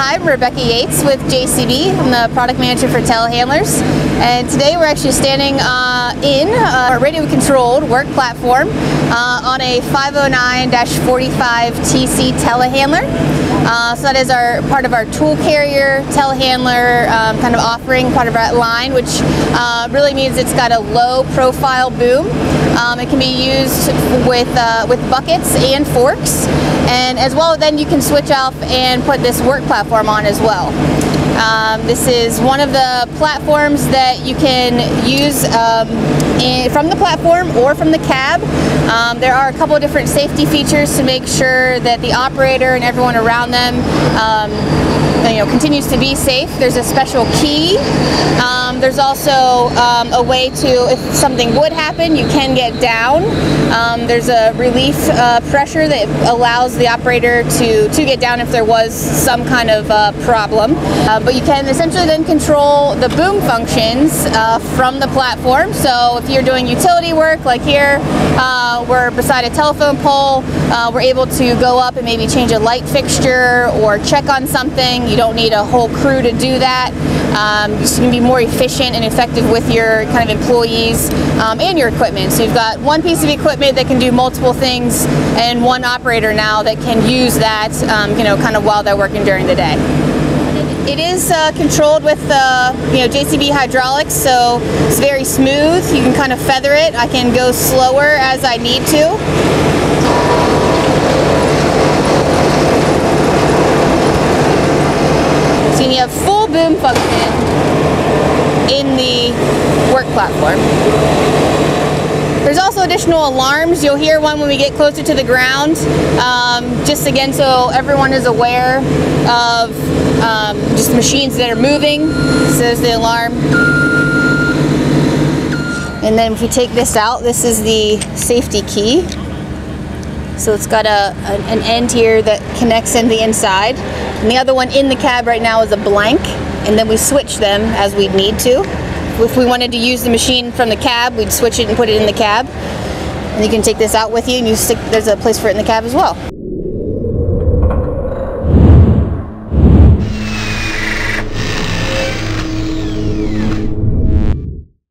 Hi, I'm Rebecca Yates with JCB. I'm the product manager for telehandlers. And today we're actually standing uh, in a radio controlled work platform uh, on a 509-45 TC telehandler. Uh, so that is our part of our tool carrier telehandler um, kind of offering, part of our line, which uh, really means it's got a low profile boom. Um, it can be used with uh, with buckets and forks, and as well then you can switch off and put this work platform on as well. Um, this is one of the platforms that you can use um, in, from the platform or from the cab. Um, there are a couple of different safety features to make sure that the operator and everyone around them um, you know, continues to be safe. There's a special key. Um, there's also um, a way to, if something would happen, you can get down. Um, there's a relief uh, pressure that allows the operator to, to get down if there was some kind of uh, problem. Uh, but you can essentially then control the boom functions uh, from the platform. So if you're doing utility work, like here, uh, we're beside a telephone pole, uh, we're able to go up and maybe change a light fixture or check on something. You don't need a whole crew to do that. Um, you can be more efficient and effective with your kind of employees um, and your equipment. So you've got one piece of equipment that can do multiple things and one operator now that can use that, um, you know, kind of while they're working during the day. It is uh, controlled with uh, you know JCB hydraulics, so it's very smooth. You can kind of feather it. I can go slower as I need to. You have full boom function in the work platform. There's also additional alarms. You'll hear one when we get closer to the ground, um, just again so everyone is aware of um, just machines that are moving. So there's the alarm. And then if we take this out, this is the safety key. So it's got a, an end here that connects in the inside. And the other one in the cab right now is a blank. And then we switch them as we need to. If we wanted to use the machine from the cab, we'd switch it and put it in the cab. And you can take this out with you and you stick, there's a place for it in the cab as well.